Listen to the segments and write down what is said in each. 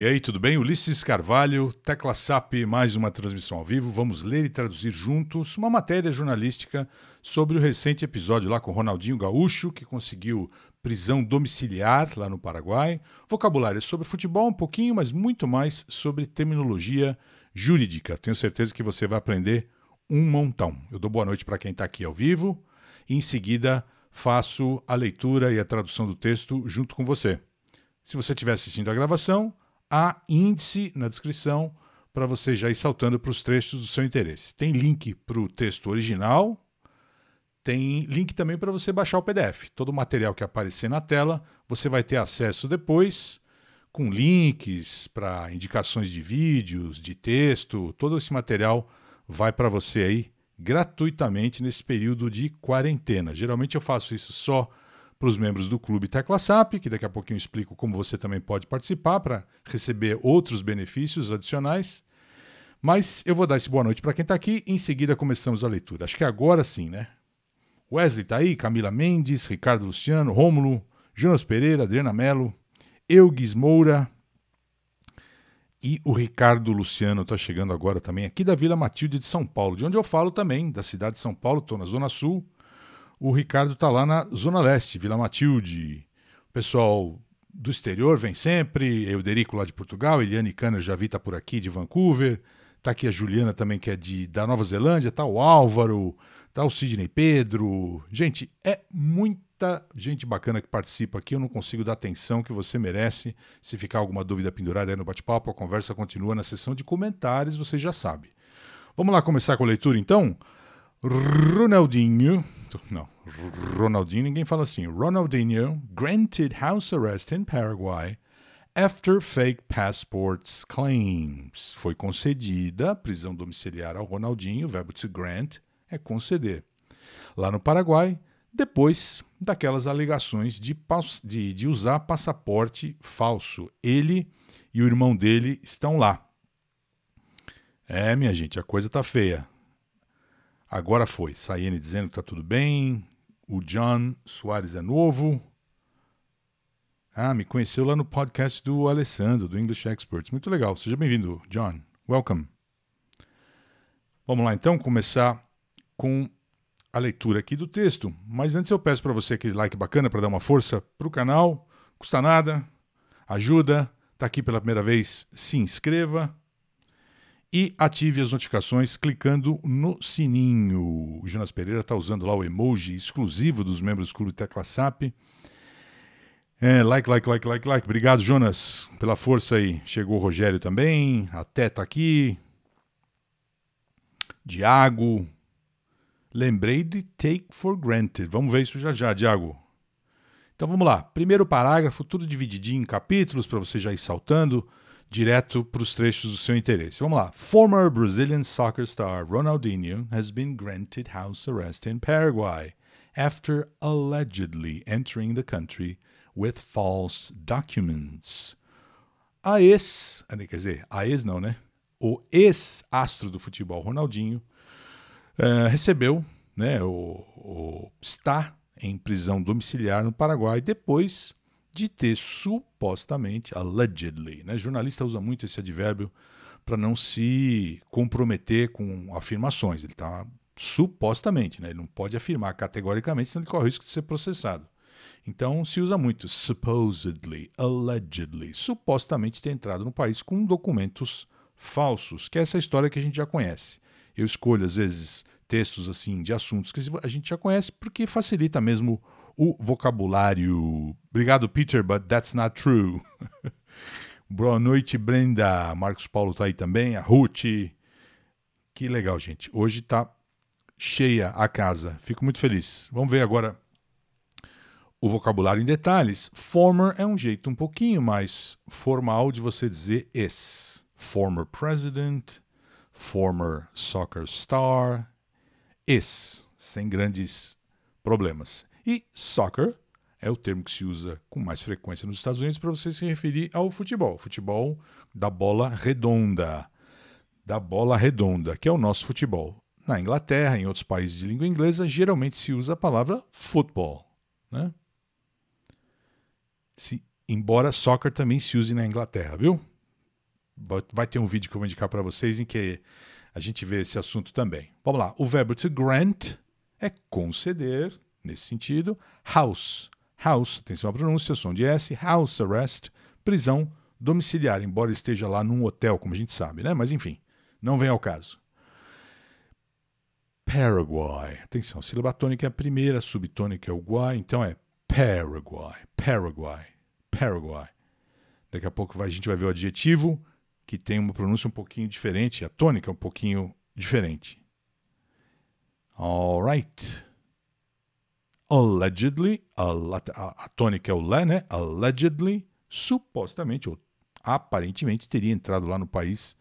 E aí, tudo bem? Ulisses Carvalho, Tecla SAP, mais uma transmissão ao vivo. Vamos ler e traduzir juntos uma matéria jornalística sobre o recente episódio lá com Ronaldinho Gaúcho, que conseguiu prisão domiciliar lá no Paraguai. Vocabulário sobre futebol um pouquinho, mas muito mais sobre terminologia jurídica. Tenho certeza que você vai aprender um montão. Eu dou boa noite para quem está aqui ao vivo e em seguida faço a leitura e a tradução do texto junto com você. Se você estiver assistindo a gravação, há índice na descrição para você já ir saltando para os trechos do seu interesse. Tem link para o texto original, tem link também para você baixar o PDF. Todo o material que aparecer na tela você vai ter acesso depois, com links para indicações de vídeos, de texto. Todo esse material vai para você aí gratuitamente nesse período de quarentena. Geralmente eu faço isso só para os membros do Clube Tecla SAP, que daqui a pouquinho eu explico como você também pode participar para receber outros benefícios adicionais. Mas eu vou dar esse boa noite para quem está aqui e em seguida começamos a leitura. Acho que agora sim, né? Wesley está aí, Camila Mendes, Ricardo Luciano, Rômulo, Jonas Pereira, Adriana Mello, Eugues Moura e o Ricardo Luciano está chegando agora também aqui da Vila Matilde de São Paulo, de onde eu falo também, da cidade de São Paulo, estou na Zona Sul. O Ricardo está lá na Zona Leste, Vila Matilde. O pessoal do exterior vem sempre. Euderico lá de Portugal, Eliane Cana já vi está por aqui de Vancouver. Está aqui a Juliana também, que é de, da Nova Zelândia. Está o Álvaro, está o Sidney Pedro. Gente, é muita gente bacana que participa aqui. Eu não consigo dar atenção que você merece. Se ficar alguma dúvida pendurada aí no bate-papo, a conversa continua na sessão de comentários, você já sabe. Vamos lá começar com a leitura então? Ronaldinho não, Ronaldinho, ninguém fala assim. Ronaldinho granted house arrest in Paraguay after fake passports claims. Foi concedida prisão domiciliar ao Ronaldinho, o verbo to grant é conceder. Lá no Paraguai, depois daquelas alegações de, de, de usar passaporte falso. Ele e o irmão dele estão lá. É, minha gente, a coisa tá feia. Agora foi. Sayene dizendo que tá tudo bem. O John Soares é novo. Ah, me conheceu lá no podcast do Alessandro, do English Experts. Muito legal. Seja bem-vindo, John. Welcome. Vamos lá então começar com a leitura aqui do texto. Mas antes eu peço para você aquele like bacana para dar uma força para o canal. Custa nada, ajuda. Está aqui pela primeira vez, se inscreva e ative as notificações clicando no sininho. O Jonas Pereira está usando lá o emoji exclusivo dos membros do Clube Tecla SAP. É, like, like, like, like, like. Obrigado, Jonas, pela força aí. Chegou o Rogério também, a Té tá aqui. Diago. Lembrei de take for granted. Vamos ver isso já já, Diago. Então vamos lá. Primeiro parágrafo, tudo divididinho em capítulos para você já ir saltando direto para os trechos do seu interesse. Vamos lá. Former Brazilian soccer star Ronaldinho has been granted house arrest in Paraguay after allegedly entering the country with false documents. A ex, ah, quer dizer, a ex não, né? O ex-astro do futebol Ronaldinho uh, recebeu, né, o, o, está em prisão domiciliar no Paraguai depois de ter supostamente, allegedly, né? jornalista usa muito esse advérbio para não se comprometer com afirmações. Ele está supostamente, né? ele não pode afirmar categoricamente, senão ele corre o risco de ser processado. Então se usa muito supposedly, allegedly, supostamente ter entrado no país com documentos falsos, que é essa história que a gente já conhece. Eu escolho às vezes textos assim de assuntos que a gente já conhece porque facilita mesmo o vocabulário. Obrigado, Peter, but that's not true. Boa noite, Brenda. Marcos Paulo tá aí também. A Ruth. Que legal, gente. Hoje tá cheia a casa. Fico muito feliz. Vamos ver agora o vocabulário em detalhes. Former é um jeito um pouquinho mais formal de você dizer ex. Former president, former soccer star, ex, sem grandes problemas. E soccer é o termo que se usa com mais frequência nos Estados Unidos para você se referir ao futebol. Futebol da bola redonda. Da bola redonda, que é o nosso futebol. Na Inglaterra, em outros países de língua inglesa, geralmente se usa a palavra football. Né? Se, embora soccer também se use na Inglaterra, viu? vai ter um vídeo que eu vou indicar para vocês em que a gente vê esse assunto também. Vamos lá. O verbo to grant é conceder, nesse sentido. House. House, atenção à pronúncia, som de S. House arrest, prisão domiciliar, embora esteja lá num hotel, como a gente sabe, né? Mas enfim, não vem ao caso. Paraguay. Atenção, sílaba tônica é a primeira, subtônica é o guai, então é Paraguay, Paraguay, Paraguay. Daqui a pouco a gente vai ver o adjetivo, que tem uma pronúncia um pouquinho diferente, a tônica é um pouquinho diferente. Alright. Allegedly, a, a, tônica é o le, né? Allegedly, supostamente, ou aparentemente, teria entrado lá no país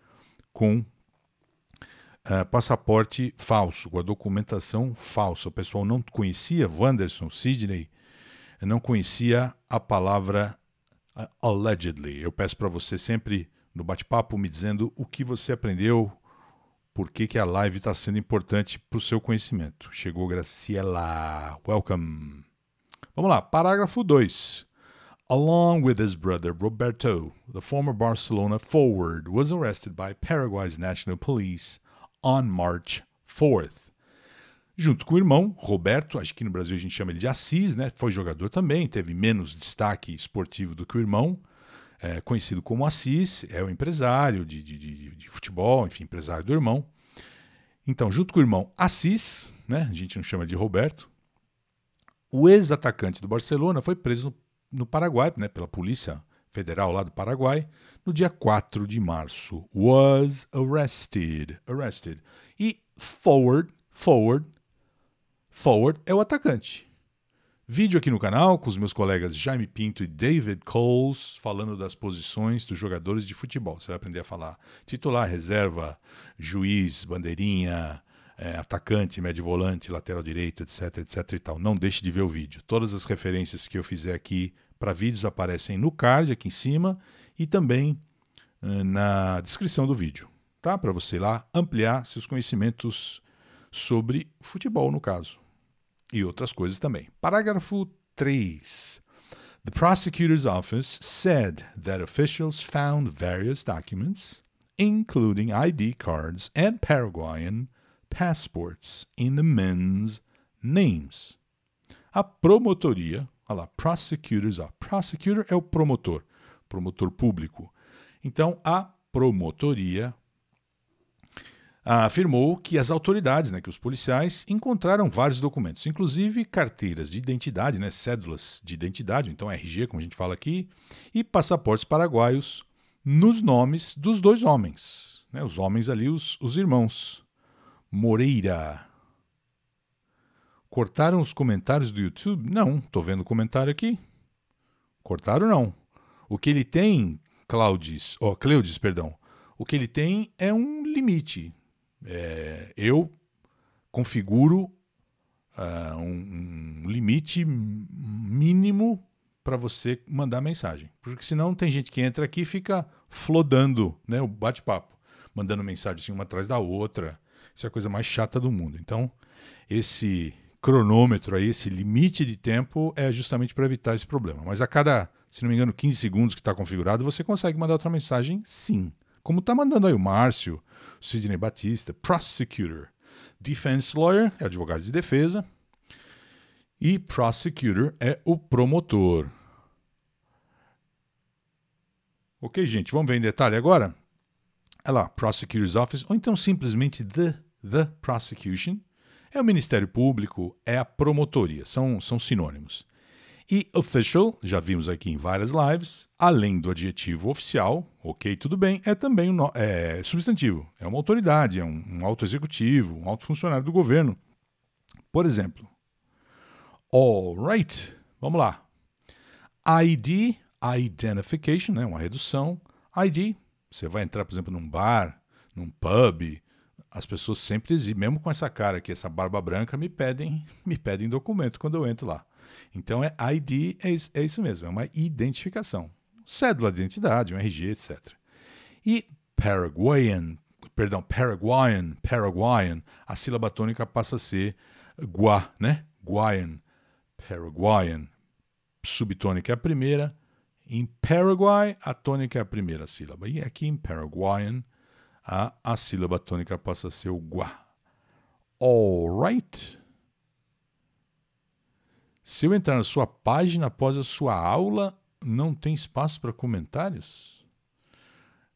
com uh, passaporte falso, com a documentação falsa. O pessoal não conhecia, Wanderson, Sidney, não conhecia a palavra uh, allegedly. Eu peço para você sempre no bate-papo me dizendo o que você aprendeu, por que, que a live está sendo importante para o seu conhecimento. Chegou Graciela. Welcome. Vamos lá, parágrafo 2. Along with his brother Roberto, the former Barcelona forward was arrested by Paraguay's National Police on March 4th. Junto com o irmão, Roberto, acho que no Brasil a gente chama ele de Assis, né? Foi jogador também, teve menos destaque esportivo do que o irmão, é, conhecido como Assis, é o empresário de, de, de, de, futebol, enfim, empresário do irmão. Então, junto com o irmão Assis, né? A gente não chama de Roberto, o ex-atacante do Barcelona foi preso no, no Paraguai, né? Pela polícia federal lá do Paraguai, no dia 4 de março. Was arrested. Arrested. E forward, forward, forward é o atacante. Vídeo aqui no canal com os meus colegas Jaime Pinto e David Coles falando das posições dos jogadores de futebol. Você vai aprender a falar titular, reserva, juiz, bandeirinha, é, atacante, médio volante, lateral direito, etc, etc e tal. Não deixe de ver o vídeo. Todas as referências que eu fizer aqui para vídeos aparecem no card aqui em cima e também uh, na descrição do vídeo, tá? Para você ir lá ampliar seus conhecimentos sobre futebol, no caso, e outras coisas também. Parágrafo 3. The prosecutor's office said that officials found various documents, including ID cards and Paraguayan passports, in the men's names. A promotoria Olha lá, prosecutors, ó. Prosecutor é o promotor, promotor público. Então, a promotoria afirmou que as autoridades, né, que os policiais, encontraram vários documentos, inclusive carteiras de identidade, né, cédulas de identidade, então RG, como a gente fala aqui, e passaportes paraguaios nos nomes dos dois homens. Né, os homens ali, os, os irmãos. Moreira, Cortaram os comentários do YouTube? Não, tô vendo comentário aqui. Cortaram não. O que ele tem, Claudes, oh, Cleudes, perdão, o que ele tem é um limite. É, eu configuro uh, um, um limite mínimo para você mandar mensagem. Porque senão tem gente que entra aqui e fica flodando né, o bate-papo, mandando mensagem assim, uma atrás da outra. Isso é a coisa mais chata do mundo. Então, esse cronômetro aí, esse limite de tempo, é justamente para evitar esse problema. Mas a cada, se não me engano, 15 segundos que está configurado, você consegue mandar outra mensagem, sim. Como está mandando aí o Márcio, Sidney Batista, prosecutor. Defense lawyer é advogado de defesa. E prosecutor é o promotor. Ok, gente, vamos ver em detalhe agora? Olha lá, prosecutor's office, ou então simplesmente the, the prosecution é o Ministério Público, é a promotoria, são, são sinônimos. E official, já vimos aqui em várias lives, além do adjetivo oficial, ok, tudo bem, é também um é, substantivo. É uma autoridade, é um, um alto executivo, um alto funcionário do governo. Por exemplo, alright, vamos lá. ID, identification, né, uma redução. ID, você vai entrar, por exemplo, num bar, num pub, as pessoas sempre mesmo com essa cara aqui, essa barba branca, me pedem, me pedem documento quando eu entro lá. Então é ID, é, é isso mesmo, é uma identificação. Cédula de identidade, um RG, etc. E Paraguayan, perdão, Paraguayan, Paraguayan, a sílaba tônica passa a ser gua, né? Guayan, Paraguayan. Subtônica é a primeira Em Paraguay, a tônica é a primeira sílaba. E aqui em Paraguayan, a, a sílaba tônica passa a ser o guá. Alright. Se eu entrar na sua página após a sua aula, não tem espaço para comentários?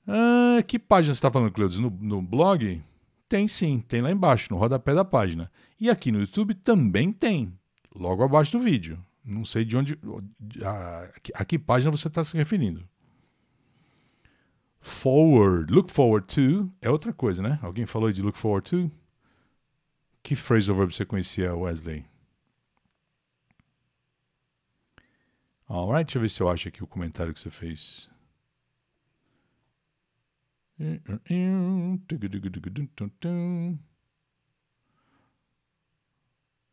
Ah, que página você está falando, Cleudes? No, no blog? Tem sim, tem lá embaixo, no rodapé da página. E aqui no YouTube também tem, logo abaixo do vídeo. Não sei de onde. A, a que página você está se referindo. Forward. Look forward to é outra coisa, né? Alguém falou de look forward to? Que phrasal verb você conhecia, Wesley? Alright, deixa eu ver se eu acho aqui o comentário que você fez.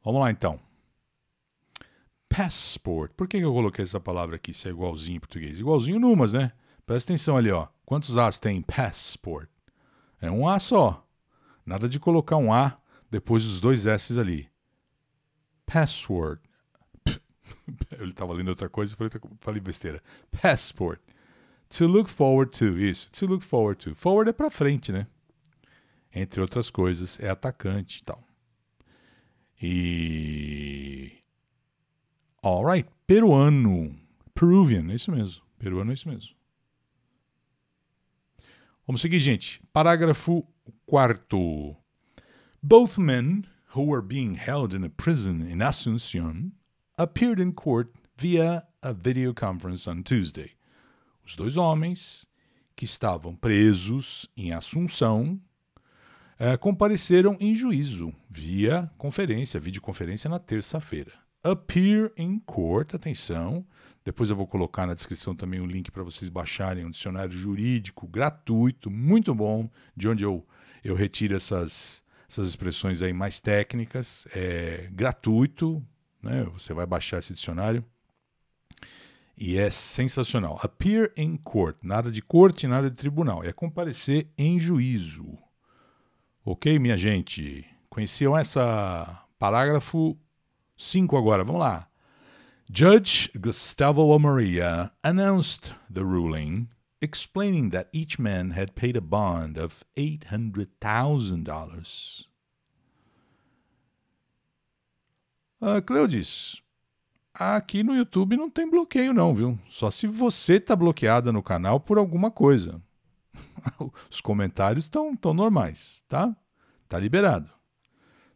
Vamos lá então. Passport. Por que eu coloquei essa palavra aqui se é igualzinho em português? Igualzinho numas, né? Presta atenção ali, ó. Quantos As tem passport? É um A só. Nada de colocar um A depois dos dois S ali. Password. Eu estava lendo outra coisa e falei, falei besteira. Passport. To look forward to. Isso. To look forward to. Forward é para frente, né? Entre outras coisas, é atacante e tal. E Alright, peruano. Peruvian, é isso mesmo. Peruano é isso mesmo. Vamos seguir, gente. Parágrafo 4. Both men who were being held in a prison in Asunción appeared in court via a video conference on Tuesday. Os dois homens que estavam presos em Assunção é, compareceram em juízo via conferência, videoconferência na terça-feira appear in court, atenção. Depois eu vou colocar na descrição também um link para vocês baixarem um dicionário jurídico gratuito, muito bom, de onde eu, eu retiro essas, essas expressões aí mais técnicas. É gratuito, né? Você vai baixar esse dicionário. E é sensacional. Appear in court, nada de corte, nada de tribunal, é comparecer em juízo. Ok, minha gente? Conheciam essa parágrafo 5 agora, vamos lá. Judge Gustavo Maria announced the ruling, explaining that each man had paid a bond of $800,000. Uh, Cleudis, aqui no YouTube não tem bloqueio não, viu? Só se você tá bloqueada no canal por alguma coisa. Os comentários estão tão normais, tá? Tá liberado.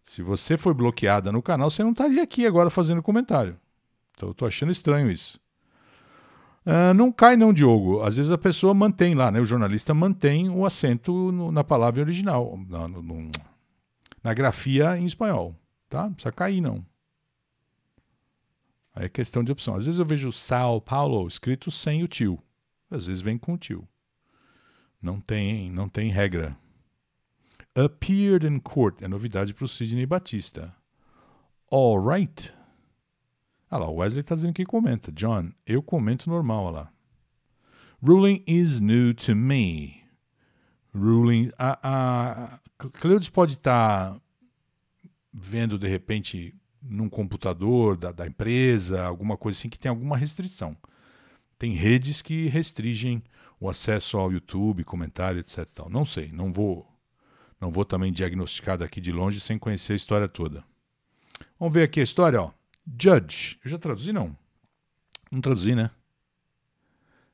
Se você foi bloqueada no canal, você não estaria aqui agora fazendo comentário. Então eu tô achando estranho isso. Uh, não cai não, Diogo. Às vezes a pessoa mantém lá, né? O jornalista mantém o acento no, na palavra original, na, no, na grafia em espanhol, tá? Não precisa cair não. Aí é questão de opção. Às vezes eu vejo São Paulo escrito sem o tio. Às vezes vem com o tio. Não tem, não tem regra appeared in court. É novidade para o Sidney Batista. All right. Ah lá, o Wesley está dizendo que comenta. John, eu comento normal, olha lá. Ruling is new to me. Ruling. A, a Cleudes pode estar tá vendo de repente num computador da, da empresa, alguma coisa assim que tem alguma restrição. Tem redes que restringem o acesso ao YouTube, comentário, etc. Não sei, não vou não vou também diagnosticar daqui de longe sem conhecer a história toda. Vamos ver aqui a história, ó. Judge. Eu já traduzi, não? Não traduzi, né?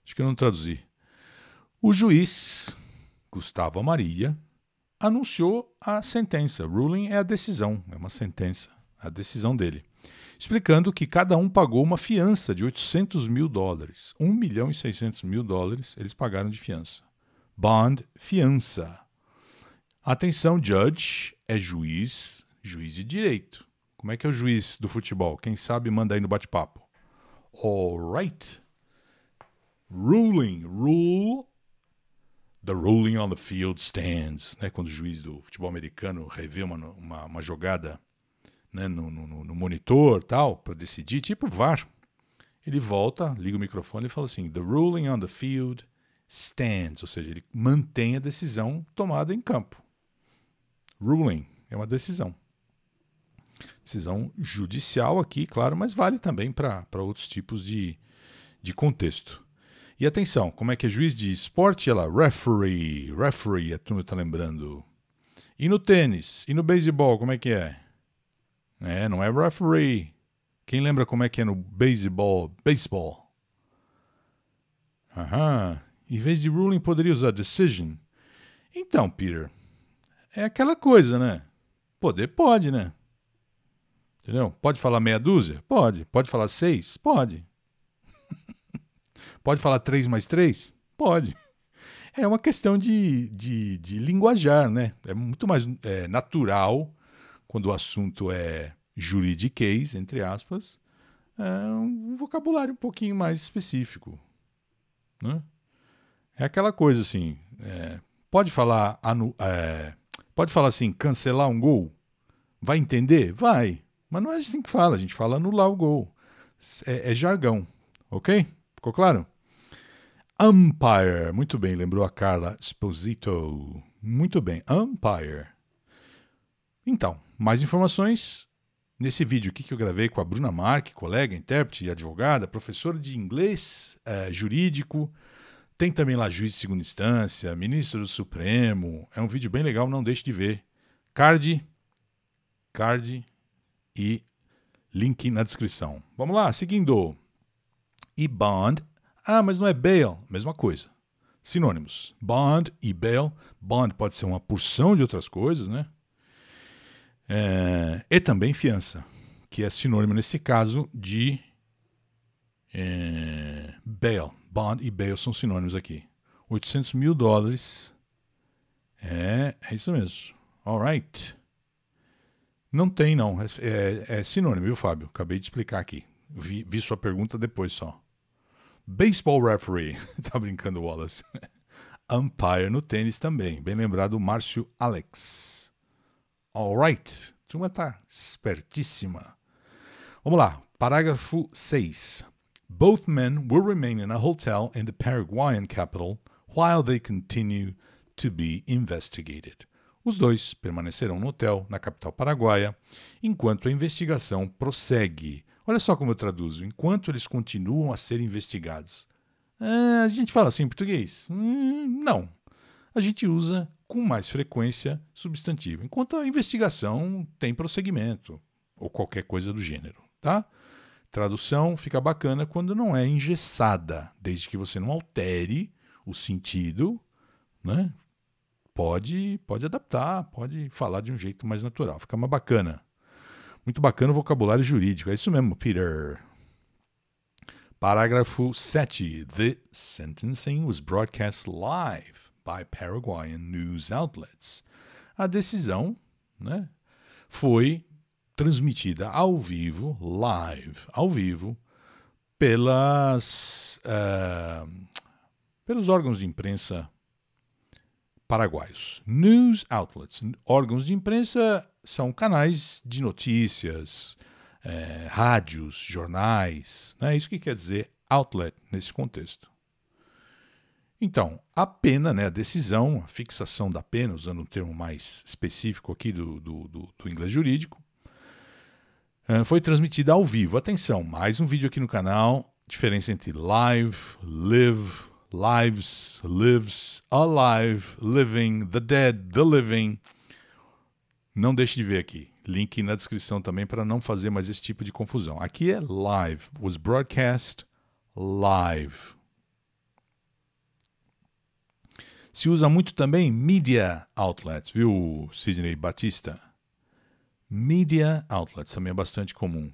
Acho que eu não traduzi. O juiz, Gustavo Maria, anunciou a sentença. Ruling é a decisão, é uma sentença, a decisão dele. Explicando que cada um pagou uma fiança de 800 mil dólares. 1 milhão e 600 mil dólares eles pagaram de fiança. Bond, fiança. Atenção, judge é juiz, juiz de direito. Como é que é o juiz do futebol? Quem sabe manda aí no bate-papo. Alright. Ruling, rule. The ruling on the field stands. Né? Quando o juiz do futebol americano revê uma, uma, uma jogada né? no, no, no monitor tal, para decidir, tipo VAR. Ele volta, liga o microfone e fala assim: The ruling on the field stands. Ou seja, ele mantém a decisão tomada em campo. Ruling é uma decisão. Decisão judicial aqui, claro, mas vale também para outros tipos de, de contexto. E atenção, como é que é juiz de esporte? Ela, referee, referee, a turma tá lembrando. E no tênis? E no beisebol, como é que é? É, não é referee. Quem lembra como é que é no beisebol? Baseball. Aham. Em vez de ruling, poderia usar decision. Então, Peter, é aquela coisa, né? Poder pode, né? Entendeu? Pode falar meia dúzia? Pode. Pode falar seis? Pode. pode falar três mais três? Pode. É uma questão de, de, de linguajar, né? É muito mais é, natural quando o assunto é juridiquês, entre aspas, é um vocabulário um pouquinho mais específico. Né? É aquela coisa assim, é, pode falar anu, é, pode falar assim, cancelar um gol? Vai entender? Vai. Mas não é assim que fala, a gente fala anular o gol. É, é jargão, ok? Ficou claro? Umpire. Muito bem, lembrou a Carla Esposito. Muito bem, umpire. Então, mais informações nesse vídeo aqui que eu gravei com a Bruna Marque, colega, intérprete e advogada, professora de inglês é, jurídico. Tem também lá juiz de segunda instância, ministro do Supremo. É um vídeo bem legal, não deixe de ver. Card, card e link na descrição. Vamos lá, seguindo. E bond ah, mas não é bail. Mesma coisa. Sinônimos. Bond e bail. Bond pode ser uma porção de outras coisas, né? É, e também fiança, que é sinônimo nesse caso de é, bail. Bond e bail são sinônimos aqui. 800 mil dólares. É, é isso mesmo. Alright. Não tem, não. É, é, é, sinônimo, viu, Fábio? Acabei de explicar aqui. Vi, vi sua pergunta depois só. Baseball referee. tá brincando, Wallace. Umpire no tênis também. Bem lembrado, Márcio Alex. Alright. Turma tá espertíssima. Vamos lá. Parágrafo 6. Both men will remain in a hotel in the Paraguayan capital while they continue to be investigated. Os dois permanecerão no hotel na capital paraguaia enquanto a investigação prossegue. Olha só como eu traduzo. Enquanto eles continuam a ser investigados. Ah, a gente fala assim em português? Hum, não. A gente usa com mais frequência substantivo. Enquanto a investigação tem prosseguimento, ou qualquer coisa do gênero, tá? Tradução fica bacana quando não é engessada, desde que você não altere o sentido, né? Pode, pode adaptar, pode falar de um jeito mais natural, fica mais bacana. Muito bacana o vocabulário jurídico. É isso mesmo, Peter. Parágrafo 7. The sentencing was broadcast live by Paraguayan news outlets. A decisão né, foi transmitida ao vivo, live, ao vivo, pelas, uh, pelos órgãos de imprensa paraguaios. News outlets, órgãos de imprensa são canais de notícias, é, rádios, jornais. É né? isso que quer dizer outlet nesse contexto. Então, a pena, né, a decisão, a fixação da pena, usando um termo mais específico aqui do, do, do, do inglês jurídico, é, foi transmitida ao vivo. Atenção, mais um vídeo aqui no canal. Diferença entre live, live, lives, lives, alive, living, the dead, the living. Não deixe de ver aqui. Link na descrição também para não fazer mais esse tipo de confusão. Aqui é live. Was broadcast live. Se usa muito também media outlets, viu, Sidney Batista? Media outlets também é bastante comum.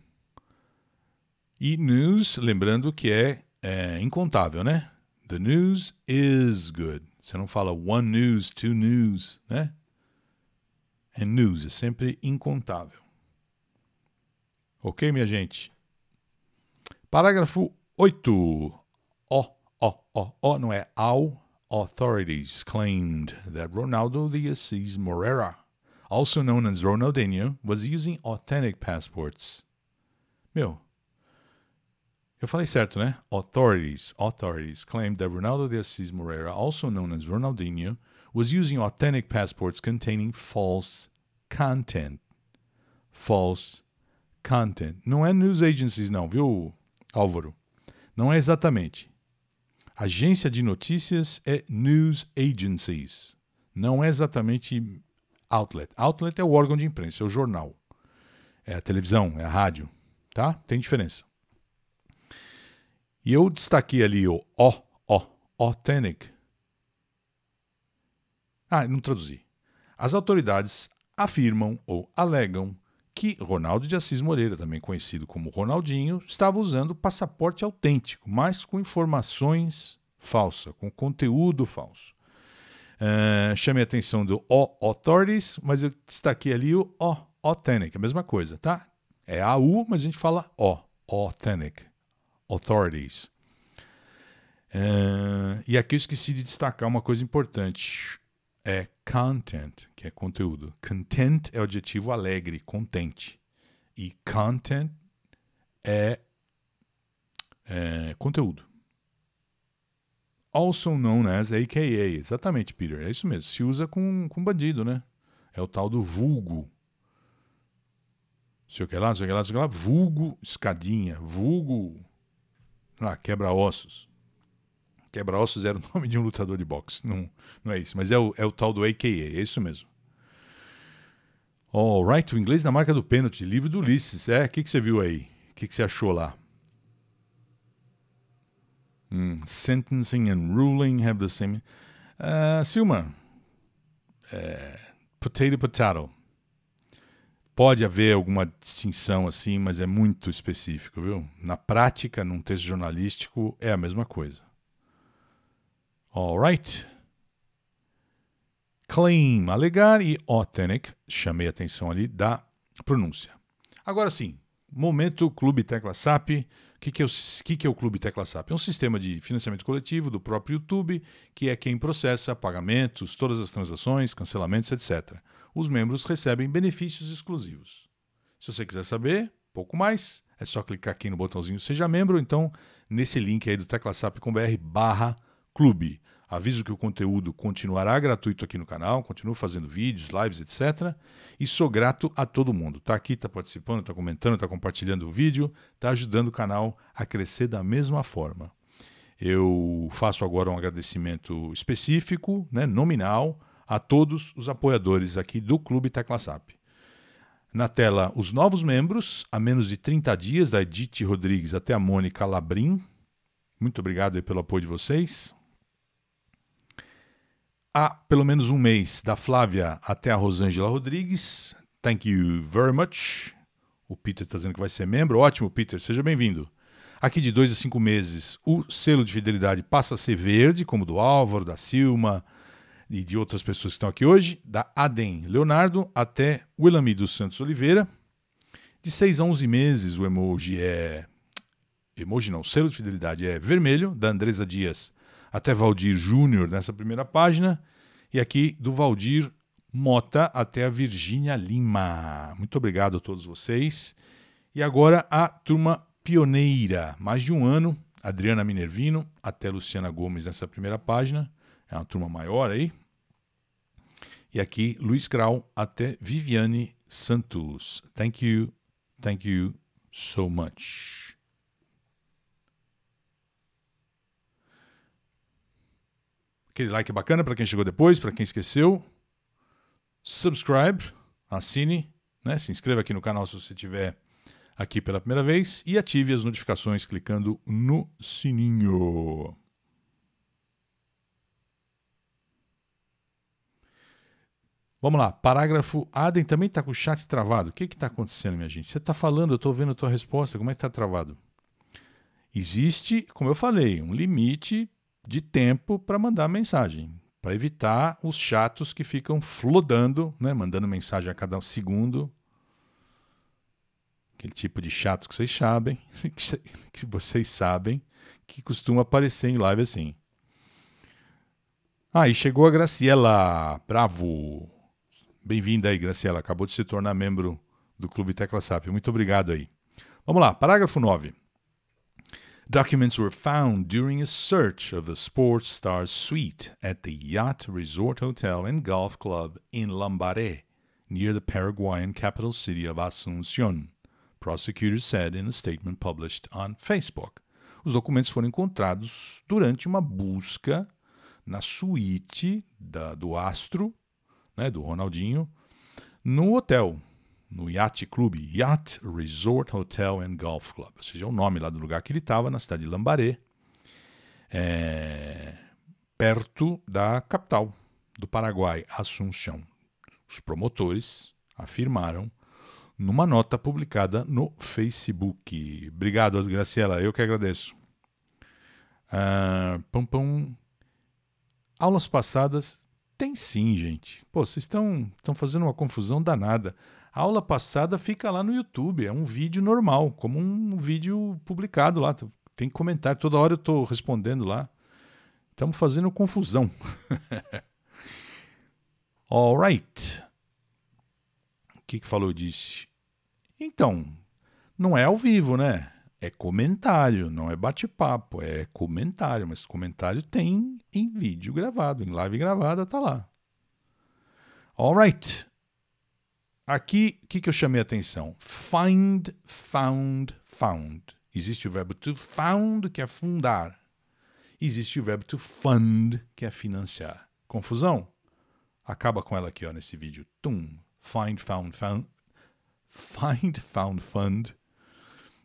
E news, lembrando que é, é incontável, né? The news is good. Você não fala one news, two news, né? É news, é sempre incontável. Ok, minha gente? Parágrafo 8. Ó, ó, ó, ó, não é ao. Authorities claimed that Ronaldo de Assis Moreira, also known as Ronaldinho, was using authentic passports. Meu, eu falei certo, né? Authorities, authorities claimed that Ronaldo de Assis Moreira, also known as Ronaldinho, was using authentic passports containing false content. False content. Não é news agencies, não, viu, Álvaro? Não é exatamente. Agência de notícias é news agencies. Não é exatamente outlet. Outlet é o órgão de imprensa, é o jornal. É a televisão, é a rádio. Tá? Tem diferença. E eu destaquei ali o O, O, authentic. Ah, não traduzi. As autoridades afirmam ou alegam que Ronaldo de Assis Moreira, também conhecido como Ronaldinho, estava usando passaporte autêntico, mas com informações falsas, com conteúdo falso. Uh, chamei a atenção do O Authorities, mas eu destaquei ali o O Authentic, a mesma coisa, tá? É AU, mas a gente fala O, Authentic, Authorities. Uh, e aqui eu esqueci de destacar uma coisa importante é content, que é conteúdo. Content é o adjetivo alegre, contente. E content é, é conteúdo. Also known as AKA. Exatamente, Peter. É isso mesmo. Se usa com, com bandido, né? É o tal do vulgo. Sei o que lá, sei o que lá, sei o que lá. Vulgo escadinha. Vulgo. Ah, quebra-ossos. Quebra-ossos era o nome de um lutador de boxe. Não, não é isso, mas é o, é o tal do AKA, é isso mesmo. All right, o inglês na marca do pênalti, livro do Ulisses. É, o que, que você viu aí? O que, que você achou lá? Hmm, sentencing and ruling have the same. Uh, Silma, é, potato, potato. Pode haver alguma distinção assim, mas é muito específico, viu? Na prática, num texto jornalístico, é a mesma coisa. Alright. Claim, alegar e authentic, chamei a atenção ali da pronúncia. Agora sim, momento Clube Tecla SAP. O que, que, é o, que, que é o Clube Tecla SAP? É um sistema de financiamento coletivo do próprio YouTube, que é quem processa pagamentos, todas as transações, cancelamentos, etc. Os membros recebem benefícios exclusivos. Se você quiser saber pouco mais, é só clicar aqui no botãozinho Seja Membro, então nesse link aí do teclasap.com.br barra clube. Aviso que o conteúdo continuará gratuito aqui no canal, continuo fazendo vídeos, lives, etc. E sou grato a todo mundo. Tá aqui, tá participando, tá comentando, tá compartilhando o vídeo, tá ajudando o canal a crescer da mesma forma. Eu faço agora um agradecimento específico, né, nominal, a todos os apoiadores aqui do Clube Teclasap. Na tela, os novos membros, há menos de 30 dias, da Edith Rodrigues até a Mônica Labrim. Muito obrigado pelo apoio de vocês há pelo menos um mês, da Flávia até a Rosângela Rodrigues. Thank you very much. O Peter está dizendo que vai ser membro. Ótimo, Peter, seja bem-vindo. Aqui de dois a cinco meses, o selo de fidelidade passa a ser verde, como do Álvaro, da Silma e de outras pessoas que estão aqui hoje. Da Adem Leonardo até Willamy dos Santos Oliveira. De 6 a 11 meses, o emoji é. Emoji não, selo de fidelidade é vermelho, da Andresa Dias até Valdir Júnior nessa primeira página, e aqui do Valdir Mota até a Virgínia Lima. Muito obrigado a todos vocês. E agora a turma pioneira, mais de um ano, Adriana Minervino até Luciana Gomes nessa primeira página, é uma turma maior aí. E aqui Luiz Grau até Viviane Santos. Thank you, thank you so much. Aquele like bacana para quem chegou depois, para quem esqueceu. Subscribe, assine, né? se inscreva aqui no canal se você estiver aqui pela primeira vez e ative as notificações clicando no sininho. Vamos lá, parágrafo. Adem também está com o chat travado. O que está acontecendo, minha gente? Você está falando, eu estou vendo a tua resposta, como é que está travado? Existe, como eu falei, um limite de tempo para mandar mensagem, para evitar os chatos que ficam flodando, né, mandando mensagem a cada segundo. Aquele tipo de chato que vocês sabem, que vocês sabem, que costuma aparecer em live assim. Ah, e chegou a Graciela. Bravo. Bem-vinda aí, Graciela. Acabou de se tornar membro do Clube Tecla SAP. Muito obrigado aí. Vamos lá, parágrafo 9. Documents were found during a search of the Sports Stars suite at the Yacht Resort Hotel and Golf Club in Lambaré, near the Paraguayan capital city of Asunción, prosecutors said in a statement published on Facebook. Os documentos foram encontrados durante uma busca na suíte da, do Astro, né, do Ronaldinho, no hotel, no Yacht Club, Yacht Resort Hotel and Golf Club, ou seja, o nome lá do lugar que ele estava, na cidade de Lambaré, é, perto da capital do Paraguai, Assunção. Os promotores afirmaram numa nota publicada no Facebook. Obrigado, Graciela, eu que agradeço. Ah, pum, pum. Aulas passadas tem sim, gente. Pô, vocês estão fazendo uma confusão danada. A aula passada fica lá no YouTube, é um vídeo normal, como um vídeo publicado lá. Tem comentário, toda hora eu estou respondendo lá. Estamos fazendo confusão. Alright. O que, que falou disse? Então, não é ao vivo, né? É comentário, não é bate-papo, é comentário, mas comentário tem em vídeo gravado, em live gravada, tá lá. Alright. Aqui, o que, que eu chamei a atenção? Find, found, found. Existe o verbo to found, que é fundar. Existe o verbo to fund, que é financiar. Confusão? Acaba com ela aqui, ó, nesse vídeo. Tum. Find, found, found. Find, found, fund.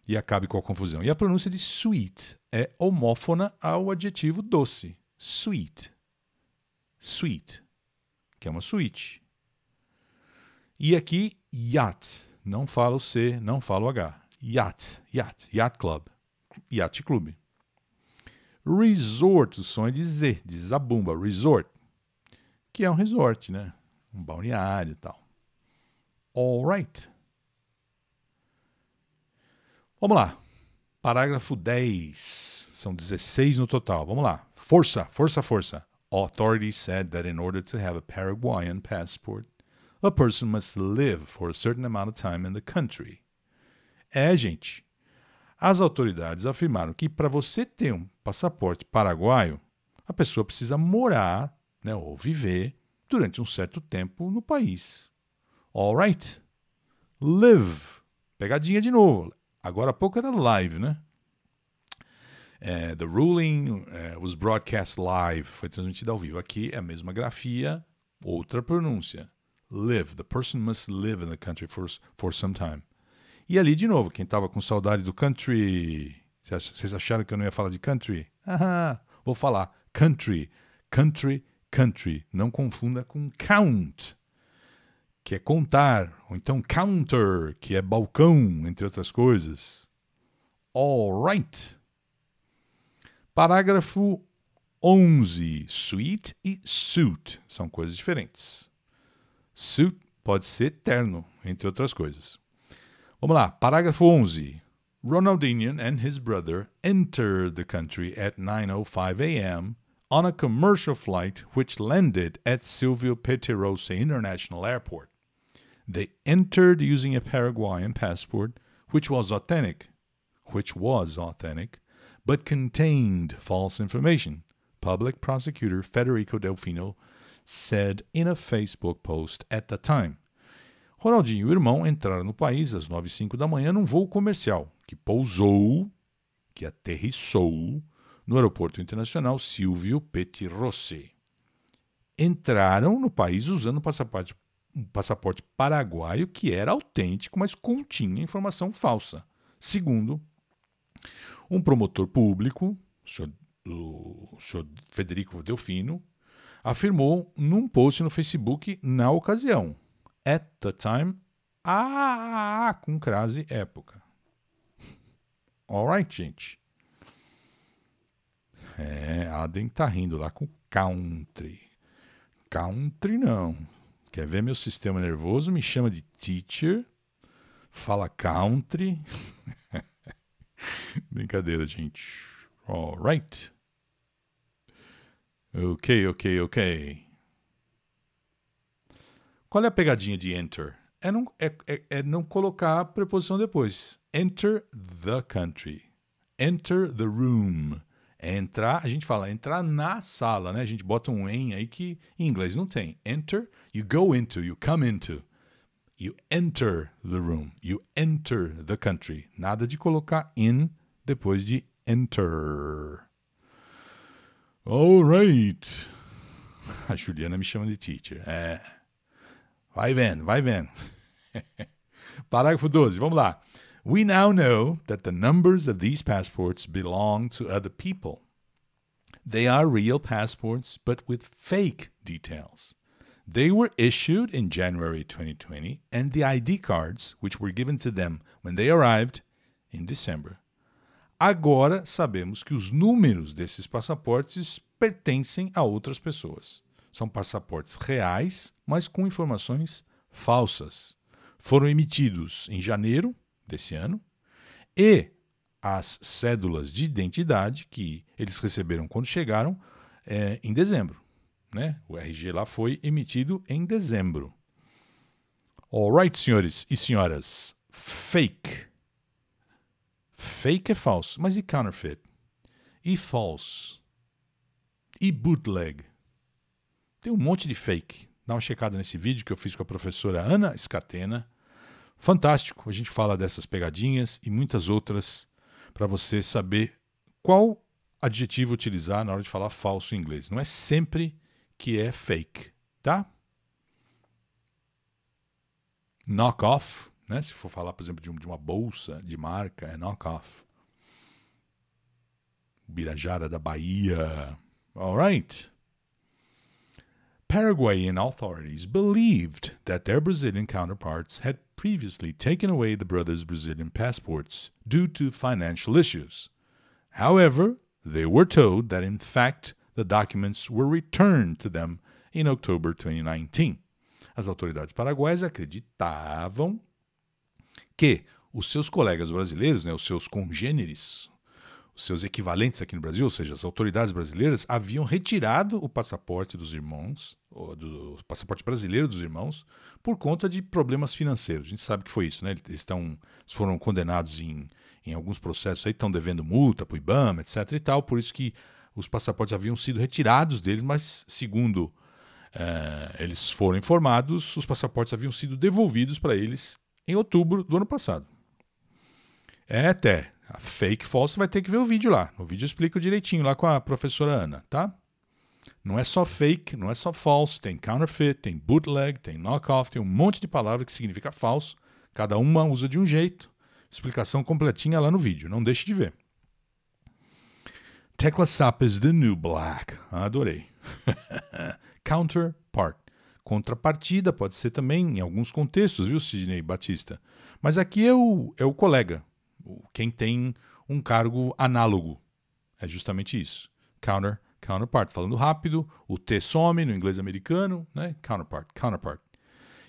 E acabe com a confusão. E a pronúncia de sweet é homófona ao adjetivo doce. Sweet. Sweet. Que é uma suíte. E aqui, yacht. Não fala o C, não fala o H. Yacht. Yacht. Yacht Club. Yacht Club. Resort, o som é de Z, de zabumba. Resort que é um resort, né? Um balneário e tal. Alright. Vamos lá. Parágrafo 10. São 16 no total. Vamos lá. Força, força, força. Authorities said that in order to have a Paraguayan passport, a person must live for a certain amount of time in the country. É, gente. As autoridades afirmaram que para você ter um passaporte paraguaio, a pessoa precisa morar né, ou viver durante um certo tempo no país. Alright? Live. Pegadinha de novo. Agora há pouco era live, né? É, the ruling é, was broadcast live, foi transmitido ao vivo. Aqui é a mesma grafia, outra pronúncia. Live. The person must live in the country for, for some time. E ali, de novo, quem estava com saudade do country. Vocês acharam que eu não ia falar de country? Ah, vou falar. Country. Country country. Não confunda com count, que é contar, ou então counter, que é balcão, entre outras coisas. All right. Parágrafo 11. Suite e suit são coisas diferentes. Suit pode ser terno, entre outras coisas. Vamos lá, parágrafo 11. Ronaldinho and his brother entered the country at 9:05 a.m on a commercial flight which landed at Silvio Petirose International Airport. They entered using a Paraguayan passport, which was authentic, which was authentic, but contained false information. Public prosecutor Federico Delfino said in a Facebook post at the time. Ronaldinho e o irmão entraram no país às 9 e 05 da manhã num voo comercial que pousou, que aterrissou no Aeroporto Internacional Silvio Pettirossi. Entraram no país usando um passaporte, um passaporte paraguaio que era autêntico, mas continha informação falsa. Segundo um promotor público, o senhor, o senhor Federico Delfino, afirmou num post no Facebook na ocasião. At the time, ah, com crase época. Alright, gente. É, Aden tá rindo lá com country. Country não. Quer ver meu sistema nervoso? Me chama de teacher. Fala country. Brincadeira, gente. Alright. Ok, ok, ok. Qual é a pegadinha de enter? É não, é, é, é não colocar a preposição depois. Enter the country. Enter the room. É entrar, a gente fala entrar na sala, né? A gente bota um em aí que em inglês não tem. Enter, you go into, you come into. You enter the room, you enter the country. Nada de colocar in depois de enter. All right. A Juliana me chama de teacher. É. Vai vendo, vai vendo. Parágrafo 12, vamos lá. We now know that the numbers of these passports belong to other people. They are real passports, but with fake details. They were issued in January 2020, and the ID cards, which were given to them when they arrived, in December. Agora sabemos que os números desses passaportes pertencem a outras pessoas. São passaportes reais, mas com informações falsas. Foram emitidos em janeiro desse ano e as cédulas de identidade que eles receberam quando chegaram é, em dezembro. Né? O RG lá foi emitido em dezembro. Alright, senhores e senhoras. Fake. Fake é falso. Mas e counterfeit? E false? E bootleg? Tem um monte de fake. Dá uma checada nesse vídeo que eu fiz com a professora Ana Scatena. Fantástico. A gente fala dessas pegadinhas e muitas outras para você saber qual adjetivo utilizar na hora de falar falso em inglês. Não é sempre que é fake, tá? Knock off, né? Se for falar, por exemplo, de, uma bolsa de marca, é knock off. Birajara da Bahia. All right. Paraguayan authorities believed that their Brazilian counterparts had previously taken away the brothers' Brazilian passports due to financial issues. However, they were told that in fact the documents were returned to them in October 2019. As autoridades paraguaias acreditavam que os seus colegas brasileiros, né, os seus congêneres, seus equivalentes aqui no Brasil, ou seja, as autoridades brasileiras, haviam retirado o passaporte dos irmãos, do passaporte brasileiro dos irmãos, por conta de problemas financeiros. A gente sabe que foi isso, né? Eles, estão, foram condenados em, em alguns processos aí, estão devendo multa para o IBAMA, etc. e tal, por isso que os passaportes haviam sido retirados deles, mas segundo é, eles foram informados, os passaportes haviam sido devolvidos para eles em outubro do ano passado. É até a fake false vai ter que ver o vídeo lá. No vídeo eu explico direitinho lá com a professora Ana, tá? Não é só fake, não é só false, tem counterfeit, tem bootleg, tem knockoff, tem um monte de palavra que significa falso. Cada uma usa de um jeito. Explicação completinha lá no vídeo, não deixe de ver. Tecla SAP is the new black. Adorei. Counterpart. Contrapartida pode ser também em alguns contextos, viu, Sidney Batista? Mas aqui é o, é o colega, quem tem um cargo análogo. É justamente isso. Counter, counterpart. Falando rápido, o T some no inglês americano, né? Counterpart, counterpart.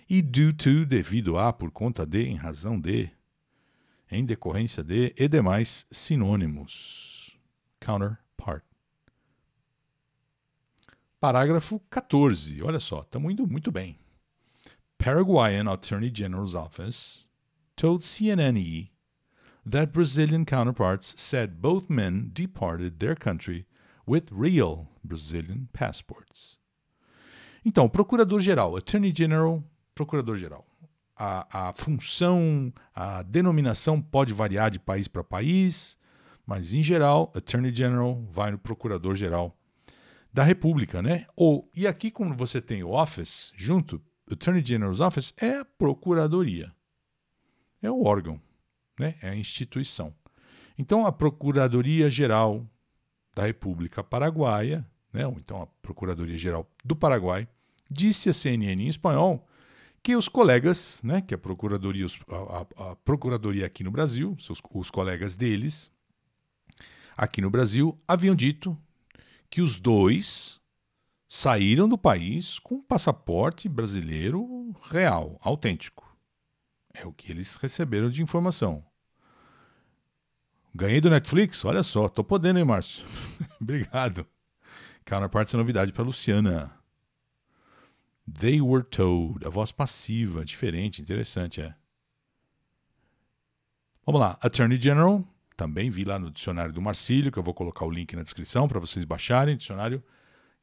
E due to, devido a, por conta de, em razão de, em decorrência de e demais sinônimos. Counterpart. Parágrafo 14. Olha só, estamos indo muito bem. Paraguayan Attorney General's Office told CNNE that Brazilian counterparts said both men departed their country with real Brazilian passports. Então, Procurador-Geral, Attorney General, Procurador-Geral. A, a função, a denominação pode variar de país para país, mas em geral, Attorney General vai no Procurador-Geral da República, né? Ou, e aqui, quando você tem o Office junto, Attorney General's Office é a Procuradoria. É o órgão né? é a instituição. Então, a Procuradoria-Geral da República Paraguaia, né? ou então a Procuradoria-Geral do Paraguai, disse à CNN em espanhol que os colegas, né, que a Procuradoria, a, a, a Procuradoria aqui no Brasil, seus, os colegas deles, aqui no Brasil, haviam dito que os dois saíram do país com passaporte brasileiro real, autêntico. É o que eles receberam de informação. Ganhei do Netflix? Olha só, tô podendo, hein, Márcio? Obrigado. Counterparts é novidade para Luciana. They were told. A voz passiva, diferente, interessante, é. Vamos lá. Attorney General. Também vi lá no dicionário do Marcílio, que eu vou colocar o link na descrição para vocês baixarem. Dicionário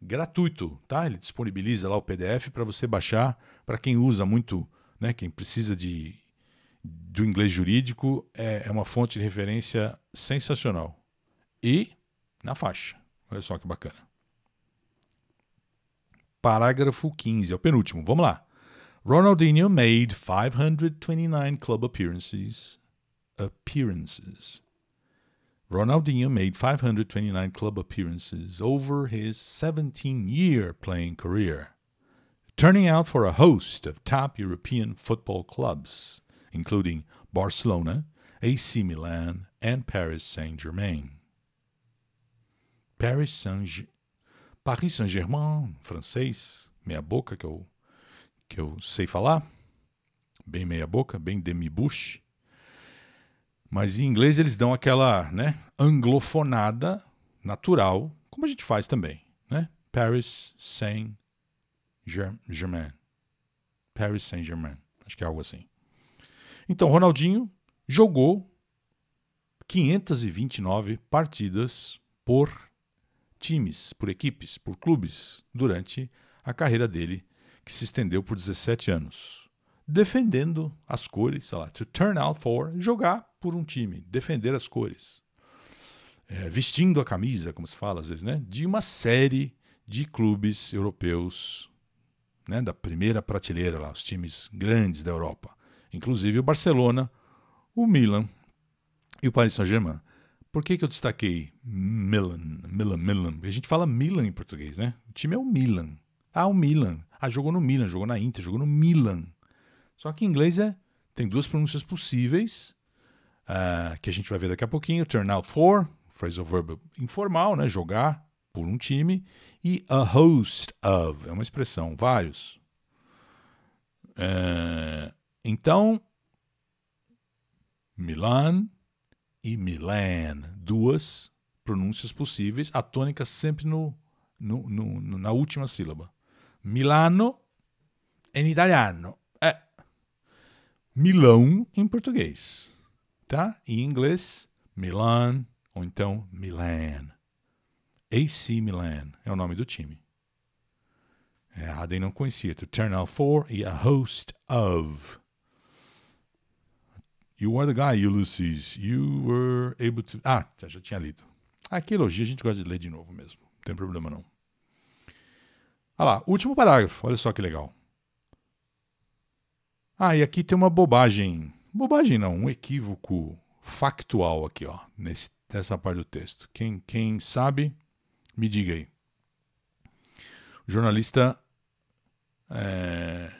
gratuito, tá? Ele disponibiliza lá o PDF para você baixar. Para quem usa muito, né? Quem precisa de do inglês jurídico é, é uma fonte de referência sensacional. e na faixa. Olha só que bacana. Parágrafo 15, é o penúltimo. Vamos lá. Ronaldinho made 529 club appearances. Appearances. Ronaldinho made 529 club appearances over his 17 year playing career, turning out for a host of top European football clubs, including Barcelona, AC Milan, and Paris Saint Germain. Paris Saint-Germain. Paris Saint-Germain, francês, meia boca que eu, que eu sei falar, bem meia boca, bem demi-bouche. Mas em inglês eles dão aquela né, anglofonada natural, como a gente faz também. Né? Paris Saint-Germain. Paris Saint-Germain. Acho que é algo assim. Então, Ronaldinho jogou 529 partidas por times, por equipes, por clubes durante a carreira dele, que se estendeu por 17 anos. Defendendo as cores, sei lá, to turn out for, jogar por um time, defender as cores. É, vestindo a camisa, como se fala às vezes, né? De uma série de clubes europeus, né? Da primeira prateleira lá, os times grandes da Europa. Inclusive o Barcelona, o Milan e o Paris Saint-Germain. Por que, que eu destaquei Milan, Milan, Milan? A gente fala Milan em português, né? O time é o Milan. Ah, o Milan. Ah, jogou no Milan, jogou na Inter, jogou no Milan. Só que em inglês é tem duas pronúncias possíveis uh, que a gente vai ver daqui a pouquinho. Turn out for, phrasal verb informal, né? Jogar por um time. E a host of, é uma expressão, vários. Uh, então, Milan, e Milan. Duas pronúncias possíveis, a tônica sempre no, no, no, na última sílaba. Milano em italiano. É Milão em português. Tá? Em inglês, Milan ou então Milan. AC Milan é o nome do time. É, a Haden não conhecia. To turn out for e a host of. You are the guy, Ulysses. You were able to. Ah, já tinha lido. Aqui elogio a gente gosta de ler de novo mesmo. Não tem problema não. Olha lá, último parágrafo. Olha só que legal. Ah, e aqui tem uma bobagem. Bobagem não, um equívoco factual aqui, ó, nesse, nessa parte do texto. Quem, quem sabe, me diga aí. O jornalista. É,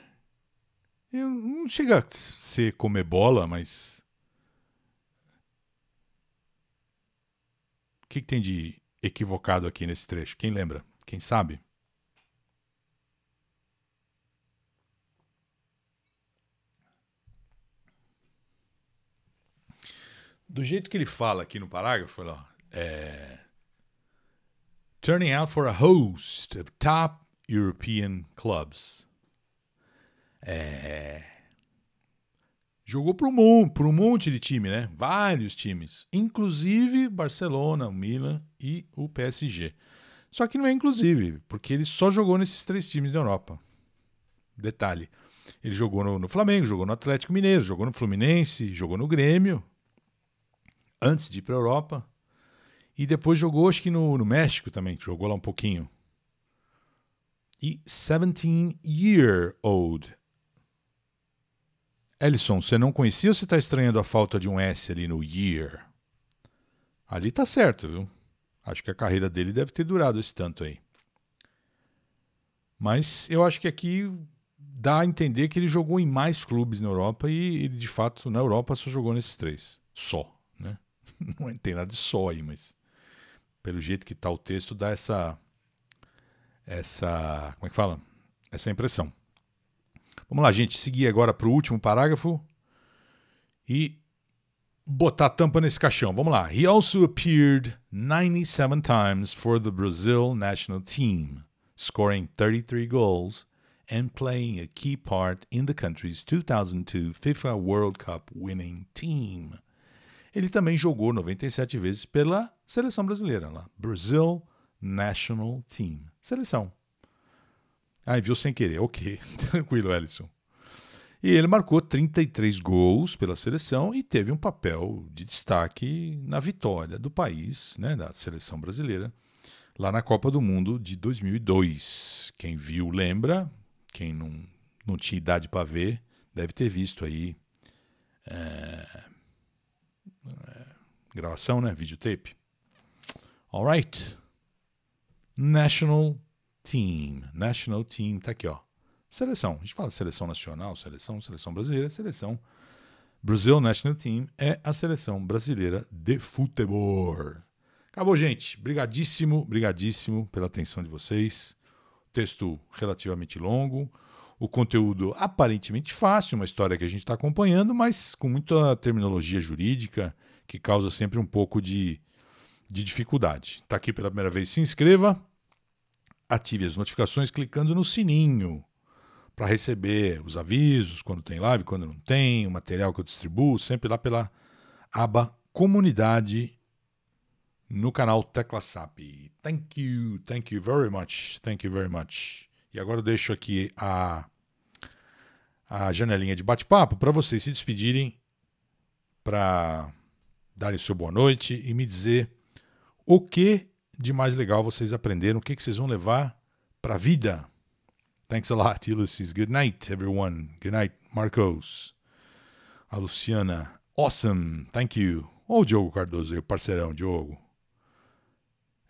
eu não chega a ser comer bola, mas. O que, que tem de equivocado aqui nesse trecho? Quem lembra? Quem sabe? Do jeito que ele fala aqui no parágrafo, lá, é, turning out for a host of top European clubs. É, jogou para um, um monte de time, né? Vários times, inclusive Barcelona, Milan e o PSG. Só que não é inclusive, porque ele só jogou nesses três times da Europa. Detalhe. Ele jogou no, no, Flamengo, jogou no Atlético Mineiro, jogou no Fluminense, jogou no Grêmio, antes de ir para a Europa. E depois jogou, acho que no, no México também, jogou lá um pouquinho. E 17 year old Ellison, você não conhecia ou você está estranhando a falta de um S ali no year? Ali tá certo, viu? Acho que a carreira dele deve ter durado esse tanto aí. Mas eu acho que aqui dá a entender que ele jogou em mais clubes na Europa e ele, de fato, na Europa só jogou nesses três. Só, né? Não tem nada de só aí, mas pelo jeito que tá o texto dá essa essa, como é que fala? Essa impressão. Vamos lá, gente, seguir agora para o último parágrafo e botar a tampa nesse caixão. Vamos lá. He also appeared 97 times for the Brazil national team, scoring 33 goals and playing a key part in the country's 2002 FIFA World Cup winning team. Ele também jogou 97 vezes pela seleção brasileira lá, Brazil National Team. Seleção. Ah, viu sem querer. Ok. Tranquilo, Ellison. E ele marcou 33 gols pela seleção e teve um papel de destaque na vitória do país, né, da seleção brasileira, lá na Copa do Mundo de 2002. Quem viu lembra, quem não, não tinha idade para ver, deve ter visto aí. É, gravação, né? Videotape. Alright. National Team. National Team, tá aqui, ó. Seleção. A gente fala seleção nacional, seleção, seleção brasileira, seleção. Brasil National Team é a seleção brasileira de futebol. Acabou, gente. Brigadíssimo, brigadíssimo pela atenção de vocês. Texto relativamente longo, o conteúdo aparentemente fácil, uma história que a gente está acompanhando, mas com muita terminologia jurídica que causa sempre um pouco de, de dificuldade. Está aqui pela primeira vez, se inscreva, ative as notificações clicando no sininho para receber os avisos quando tem live, quando não tem, o material que eu distribuo, sempre lá pela aba comunidade no canal Tecla SAP. Thank you, thank you very much, thank you very much. E agora eu deixo aqui a, a janelinha de bate-papo para vocês se despedirem, para darem seu boa noite e me dizer o que de mais legal vocês aprenderam, o que, que vocês vão levar para a vida. Thanks a lot, Ulysses. Good night, everyone. Good night, Marcos. A Luciana. Awesome. Thank you. Ô, oh, Diogo Cardoso parceirão, Diogo.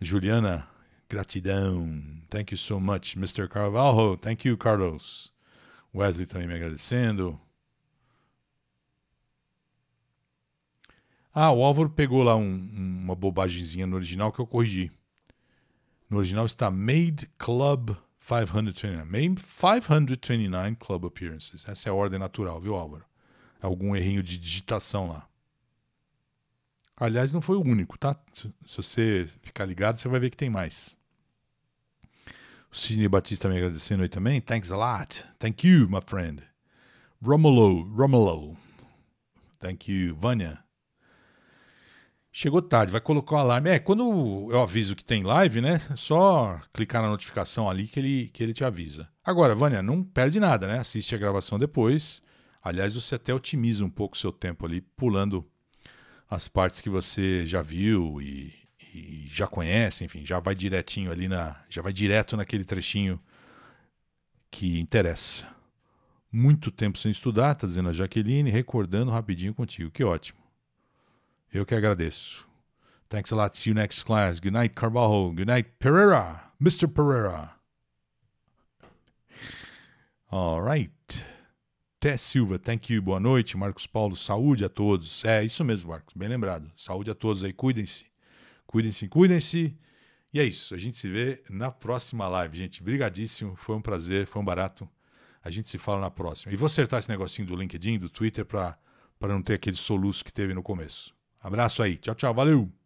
Juliana, gratidão. Thank you so much, Mr. Carvalho. Thank you, Carlos. Wesley também me agradecendo. Ah, o Álvaro pegou lá um, uma bobagemzinha no original que eu corrigi. No original está Made Club 529. Made 529 Club Appearances. Essa é a ordem natural, viu, Álvaro? Algum errinho de digitação lá. Aliás, não foi o único, tá? Se você ficar ligado, você vai ver que tem mais. O Sidney Batista me agradecendo aí também. Thanks a lot. Thank you, my friend. Romulo, Romulo. Thank you. Vânia. Chegou tarde, vai colocar o alarme. É, quando eu aviso que tem live, né? É só clicar na notificação ali que ele, que ele te avisa. Agora, Vânia, não perde nada, né? Assiste a gravação depois. Aliás, você até otimiza um pouco o seu tempo ali, pulando as partes que você já viu e, e, já conhece, enfim, já vai direitinho ali na. Já vai direto naquele trechinho que interessa. Muito tempo sem estudar, tá dizendo a Jaqueline, recordando rapidinho contigo. Que ótimo. Eu que agradeço. Thanks a lot. See you next class. Good night, Carvalho. Good night, Pereira. Mr. Pereira. All right. Té Silva, thank you. Boa noite. Marcos Paulo, saúde a todos. É isso mesmo, Marcos. Bem lembrado. Saúde a todos aí. Cuidem-se. Cuidem-se, cuidem-se. E é isso. A gente se vê na próxima live, gente. Brigadíssimo. Foi um prazer, foi um barato. A gente se fala na próxima. E vou acertar esse negocinho do LinkedIn, do Twitter, para não ter aquele soluço que teve no começo. Abraço aí. Tchau, tchau. Valeu!